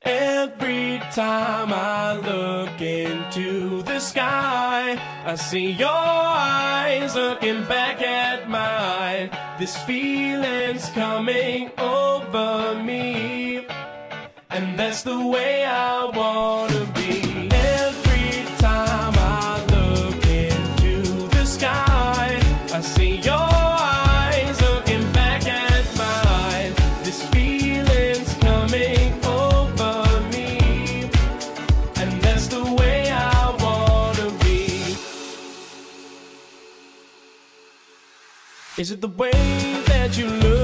Every time I look into the sky, I see your eyes looking back at mine. This feeling's coming over me, and that's the way I wanna Is it the way that you look?